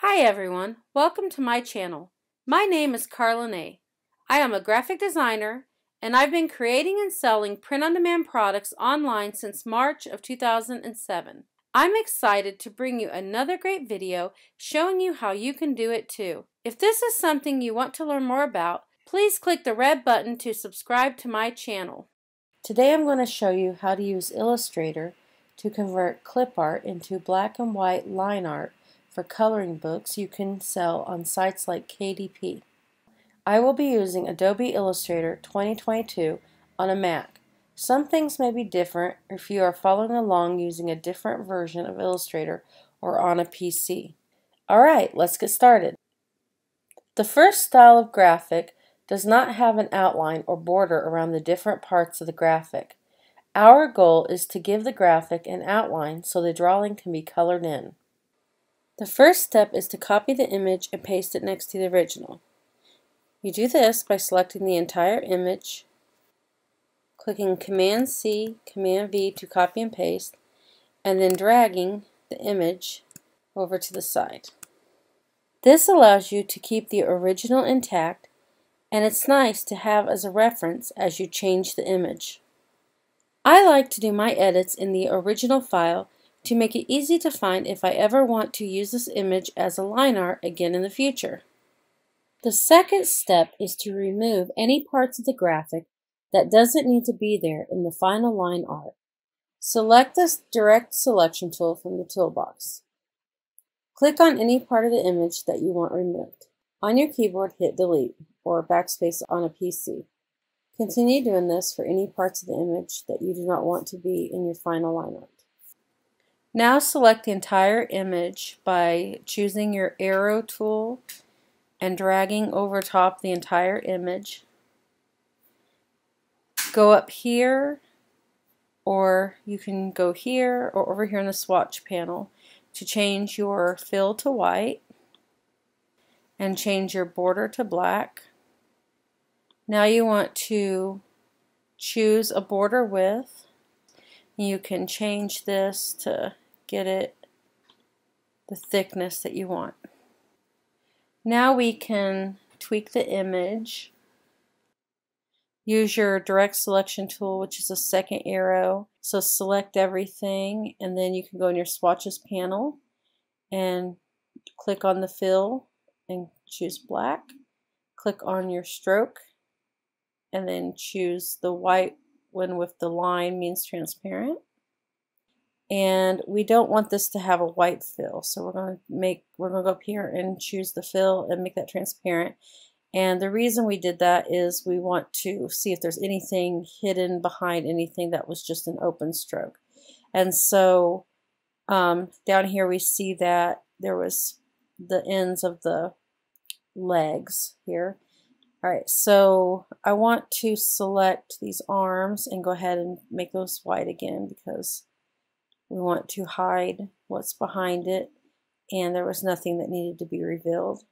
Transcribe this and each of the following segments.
Hi everyone, welcome to my channel. My name is Carla Nay. I am a graphic designer and I've been creating and selling print-on-demand products online since March of 2007. I'm excited to bring you another great video showing you how you can do it too. If this is something you want to learn more about, please click the red button to subscribe to my channel. Today I'm going to show you how to use Illustrator to convert clip art into black and white line art for coloring books you can sell on sites like KDP. I will be using Adobe Illustrator 2022 on a Mac. Some things may be different if you are following along using a different version of Illustrator or on a PC. Alright, let's get started. The first style of graphic does not have an outline or border around the different parts of the graphic. Our goal is to give the graphic an outline so the drawing can be colored in. The first step is to copy the image and paste it next to the original. You do this by selecting the entire image, clicking Command C, Command V to copy and paste, and then dragging the image over to the side. This allows you to keep the original intact and it's nice to have as a reference as you change the image. I like to do my edits in the original file to make it easy to find if I ever want to use this image as a line art again in the future. The second step is to remove any parts of the graphic that doesn't need to be there in the final line art. Select the Direct Selection tool from the toolbox. Click on any part of the image that you want removed. On your keyboard, hit Delete or backspace on a PC. Continue doing this for any parts of the image that you do not want to be in your final line art. Now select the entire image by choosing your arrow tool and dragging over top the entire image. Go up here or you can go here or over here in the swatch panel to change your fill to white and change your border to black. Now you want to choose a border width. You can change this to get it the thickness that you want. Now we can tweak the image. Use your direct selection tool, which is a second arrow. So select everything and then you can go in your swatches panel and click on the fill and choose black. Click on your stroke and then choose the white one with the line means transparent and we don't want this to have a white fill. So we're going to make we're going to go up here and choose the fill and make that transparent. And the reason we did that is we want to see if there's anything hidden behind anything that was just an open stroke. And so um, down here we see that there was the ends of the legs here. Alright, so I want to select these arms and go ahead and make those white again because we want to hide what's behind it and there was nothing that needed to be revealed.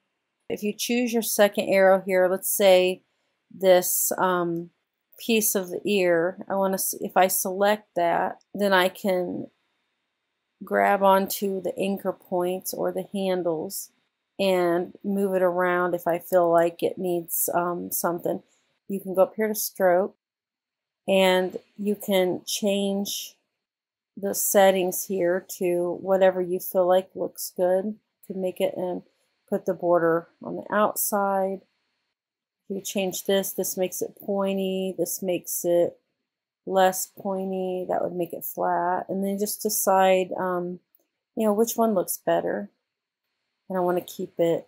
If you choose your second arrow here, let's say this um, piece of the ear, I want to if I select that, then I can grab onto the anchor points or the handles and move it around if I feel like it needs um, something. You can go up here to stroke and you can change the settings here to whatever you feel like looks good. Can make it and put the border on the outside. You change this, this makes it pointy, this makes it less pointy, that would make it flat. And then just decide, um, you know, which one looks better. And I want to keep it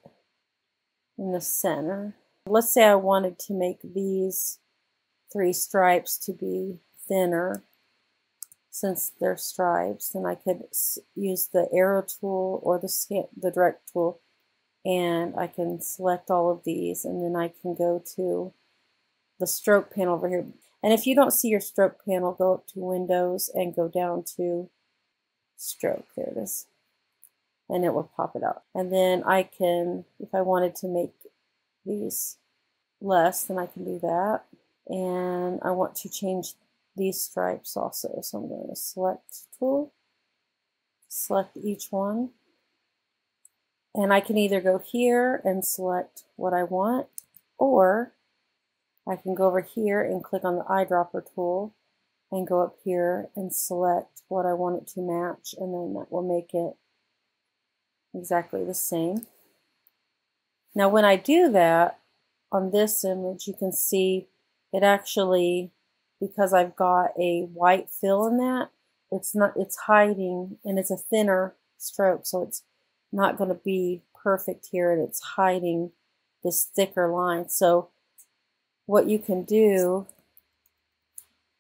in the center. Let's say I wanted to make these three stripes to be thinner since they're stripes, then I could use the arrow tool or the, the direct tool and I can select all of these and then I can go to the stroke panel over here. And if you don't see your stroke panel, go up to Windows and go down to stroke. There it is. And it will pop it up. And then I can, if I wanted to make these less, then I can do that. And I want to change these stripes also. So I'm going to select tool, select each one, And I can either go here and select what I want, or I can go over here and click on the eyedropper tool and go up here and select what I want it to match, and then that will make it exactly the same. Now when I do that, on this image, you can see it actually, because I've got a white fill in that, it's not, it's hiding and it's a thinner stroke, so it's not going to be perfect here and it's hiding this thicker line. So what you can do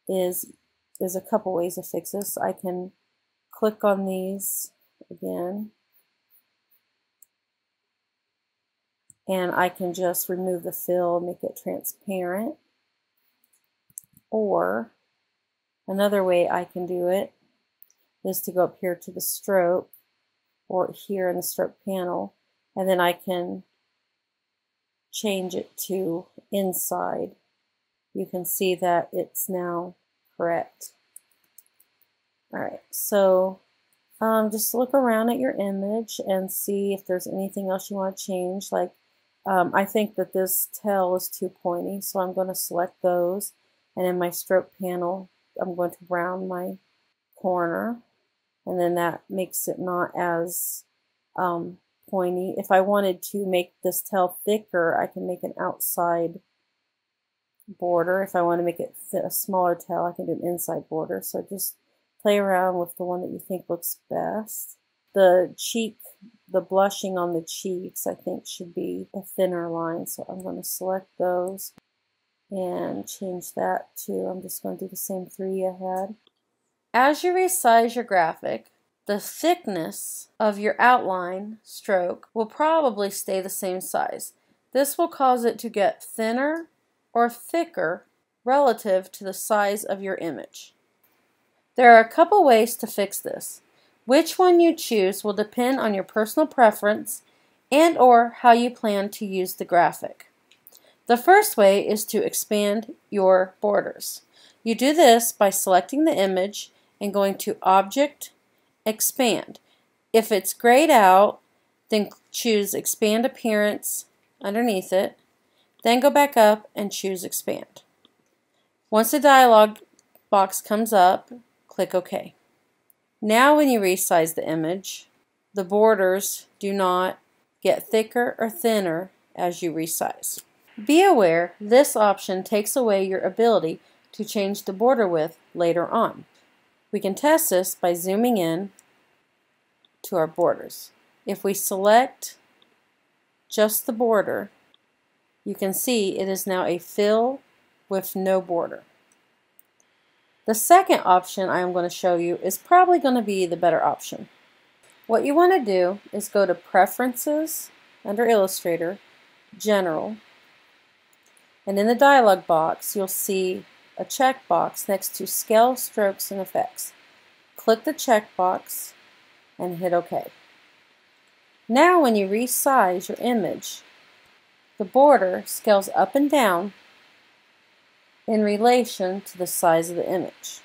is, there's a couple ways to fix this. I can click on these again and I can just remove the fill, make it transparent. Or another way I can do it is to go up here to the stroke or here in the stroke panel and then I can change it to inside. You can see that it's now correct. All right, so um, just look around at your image and see if there's anything else you want to change. Like um, I think that this tail is too pointy, so I'm going to select those. And in my stroke panel, I'm going to round my corner. And then that makes it not as um, pointy. If I wanted to make this tail thicker, I can make an outside border. If I want to make it fit a smaller tail, I can do an inside border. So just play around with the one that you think looks best. The cheek the blushing on the cheeks, I think, should be a thinner line. So I'm going to select those and change that to, I'm just going to do the same three I had. As you resize your graphic, the thickness of your outline stroke will probably stay the same size. This will cause it to get thinner or thicker relative to the size of your image. There are a couple ways to fix this. Which one you choose will depend on your personal preference and or how you plan to use the graphic. The first way is to expand your borders. You do this by selecting the image and going to Object, Expand. If it's grayed out, then choose Expand Appearance underneath it. Then go back up and choose Expand. Once the dialog box comes up, click OK. Now when you resize the image, the borders do not get thicker or thinner as you resize. Be aware this option takes away your ability to change the border width later on. We can test this by zooming in to our borders. If we select just the border, you can see it is now a fill with no border. The second option I am going to show you is probably going to be the better option. What you want to do is go to Preferences under Illustrator, General, and in the dialog box you'll see a checkbox next to Scale, Strokes, and Effects. Click the checkbox and hit OK. Now when you resize your image, the border scales up and down in relation to the size of the image.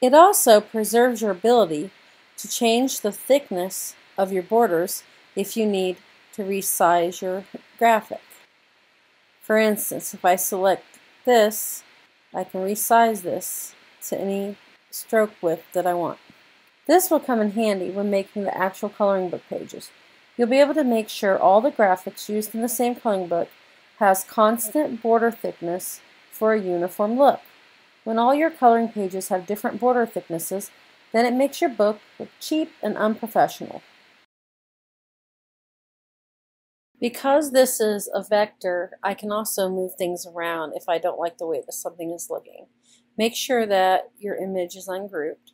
It also preserves your ability to change the thickness of your borders if you need to resize your graphic. For instance, if I select this, I can resize this to any stroke width that I want. This will come in handy when making the actual coloring book pages. You'll be able to make sure all the graphics used in the same coloring book has constant border thickness for a uniform look. When all your coloring pages have different border thicknesses, then it makes your book look cheap and unprofessional. Because this is a vector, I can also move things around if I don't like the way that something is looking. Make sure that your image is ungrouped.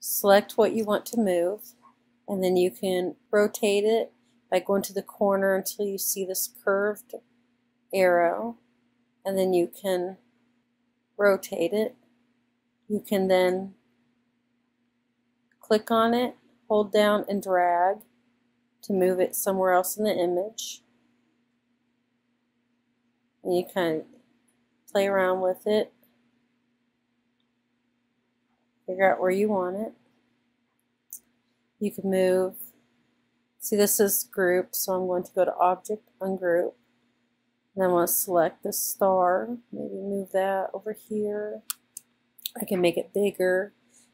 Select what you want to move, and then you can rotate it by going to the corner until you see this curved arrow and then you can rotate it. You can then click on it, hold down and drag to move it somewhere else in the image. And you kind of play around with it, figure out where you want it. You can move See, this is grouped, so I'm going to go to Object, Ungroup. And I want to select the star, maybe move that over here. I can make it bigger.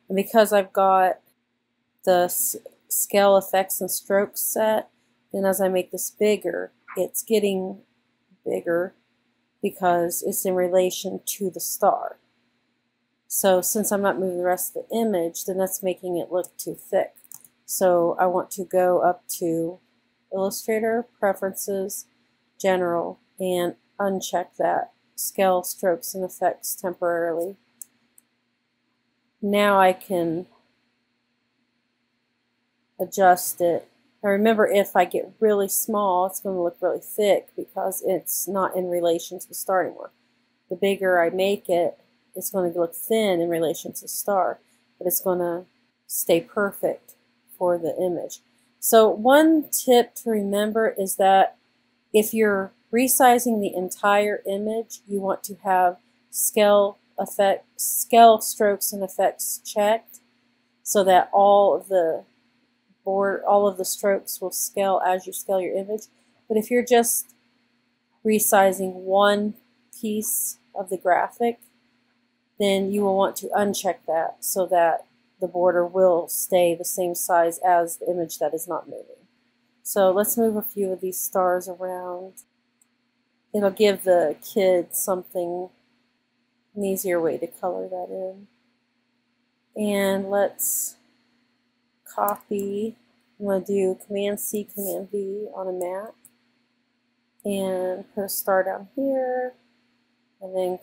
And because I've got the scale effects and strokes set, then as I make this bigger, it's getting bigger because it's in relation to the star. So since I'm not moving the rest of the image, then that's making it look too thick. So I want to go up to Illustrator, Preferences, General, and uncheck that scale strokes and effects temporarily. Now I can adjust it. Now remember if I get really small it's going to look really thick because it's not in relation to the star anymore. The bigger I make it it's going to look thin in relation to the star but it's going to stay perfect for the image. So one tip to remember is that if you're resizing the entire image, you want to have scale effect, scale strokes and effects checked so that all of the board, all of the strokes will scale as you scale your image. But if you're just resizing one piece of the graphic, then you will want to uncheck that so that the border will stay the same size as the image that is not moving. So let's move a few of these stars around it'll give the kid something, an easier way to color that in. And let's copy. I'm going to do Command C, Command V on a Mac. And put a star down here. And then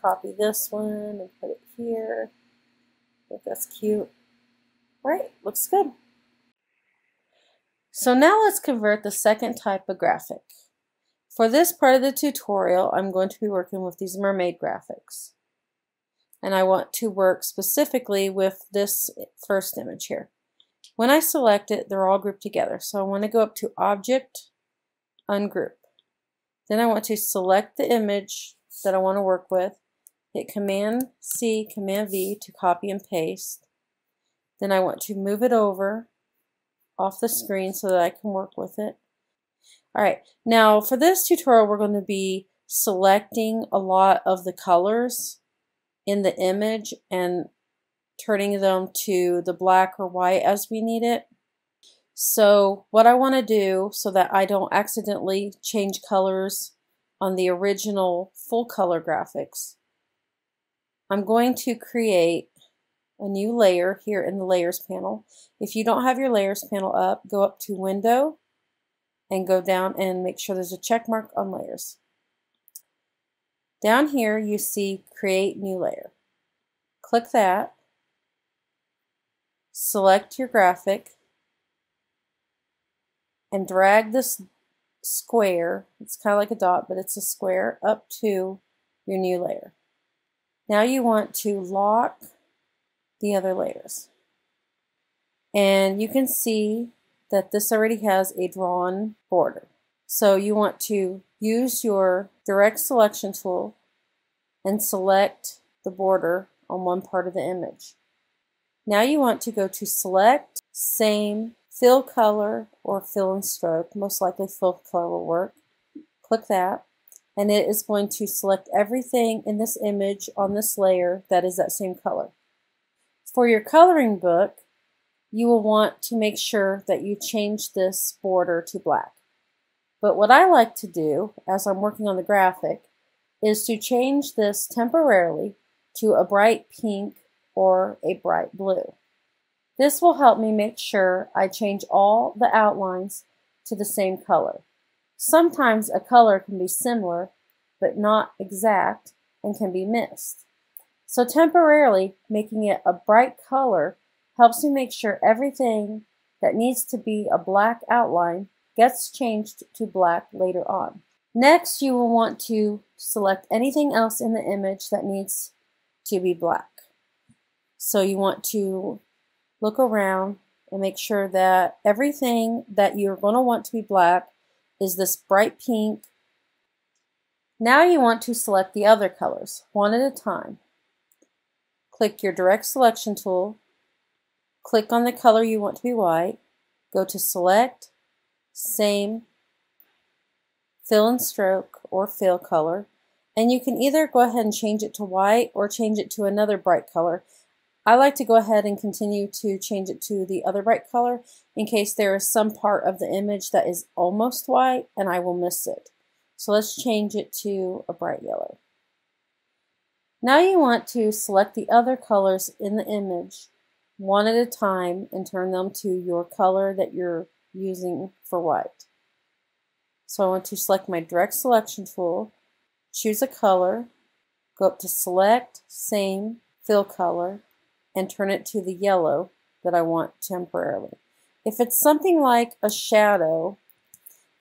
copy this one and put it here. I think that's cute. All right, looks good. So now let's convert the second type of graphic. For this part of the tutorial, I'm going to be working with these mermaid graphics. And I want to work specifically with this first image here. When I select it, they're all grouped together. So I want to go up to Object, Ungroup. Then I want to select the image that I want to work with, hit Command C, Command V to copy and paste. Then I want to move it over off the screen so that I can work with it. All right, now for this tutorial, we're going to be selecting a lot of the colors in the image and turning them to the black or white as we need it. So what I want to do so that I don't accidentally change colors on the original full color graphics, I'm going to create a new layer here in the layers panel. If you don't have your layers panel up, go up to window and go down and make sure there's a check mark on layers. Down here you see create new layer. Click that, select your graphic, and drag this square, it's kind of like a dot, but it's a square, up to your new layer. Now you want to lock the other layers. And you can see that this already has a drawn border. So you want to use your direct selection tool and select the border on one part of the image. Now you want to go to select, same, fill color, or fill and stroke. Most likely fill color will work. Click that and it is going to select everything in this image on this layer that is that same color. For your coloring book, you will want to make sure that you change this border to black. But what I like to do as I'm working on the graphic is to change this temporarily to a bright pink or a bright blue. This will help me make sure I change all the outlines to the same color. Sometimes a color can be similar but not exact and can be missed. So temporarily making it a bright color helps me make sure everything that needs to be a black outline gets changed to black later on. Next, you will want to select anything else in the image that needs to be black. So you want to look around and make sure that everything that you're going to want to be black is this bright pink. Now you want to select the other colors, one at a time. Click your direct selection tool Click on the color you want to be white go to Select, Same, Fill and Stroke, or Fill Color, and you can either go ahead and change it to white or change it to another bright color. I like to go ahead and continue to change it to the other bright color in case there is some part of the image that is almost white and I will miss it. So let's change it to a bright yellow. Now you want to select the other colors in the image one at a time and turn them to your color that you're using for white. So I want to select my direct selection tool, choose a color, go up to select, same, fill color, and turn it to the yellow that I want temporarily. If it's something like a shadow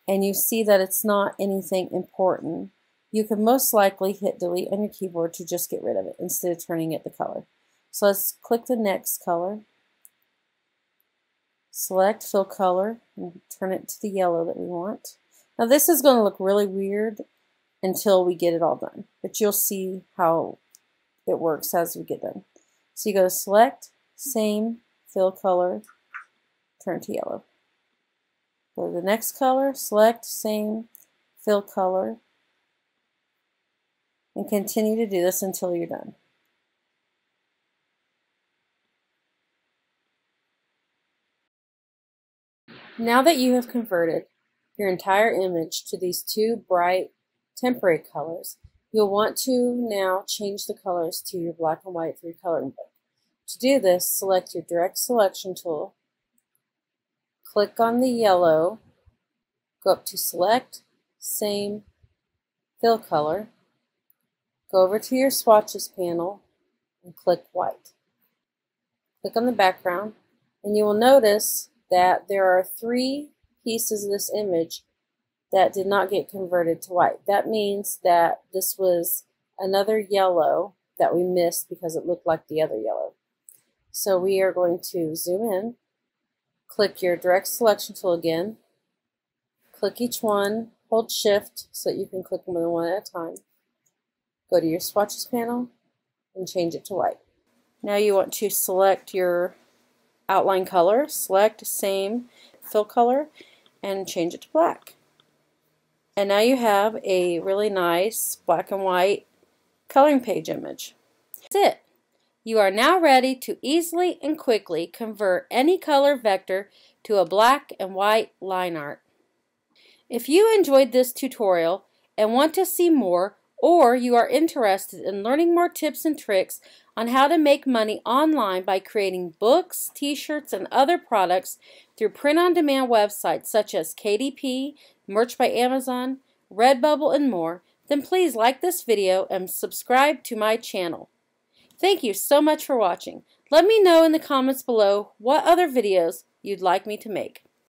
and you see that it's not anything important, you can most likely hit delete on your keyboard to just get rid of it instead of turning it the color. So let's click the next color, select fill color, and turn it to the yellow that we want. Now this is going to look really weird until we get it all done, but you'll see how it works as we get done. So you go to select, same, fill color, turn to yellow. Go to the next color, select, same, fill color, and continue to do this until you're done. Now that you have converted your entire image to these two bright temporary colors, you'll want to now change the colors to your black and white 3 coloring book. To do this, select your direct selection tool, click on the yellow, go up to select, same, fill color, go over to your swatches panel and click white. Click on the background and you will notice that there are three pieces of this image that did not get converted to white. That means that this was another yellow that we missed because it looked like the other yellow. So we are going to zoom in, click your direct selection tool again, click each one, hold shift so that you can click than one at a time. Go to your swatches panel and change it to white. Now you want to select your outline color, select same fill color, and change it to black. And now you have a really nice black and white coloring page image. That's it. You are now ready to easily and quickly convert any color vector to a black and white line art. If you enjoyed this tutorial and want to see more, or you are interested in learning more tips and tricks on how to make money online by creating books, t-shirts, and other products through print-on-demand websites such as KDP, Merch by Amazon, Redbubble, and more, then please like this video and subscribe to my channel. Thank you so much for watching. Let me know in the comments below what other videos you'd like me to make.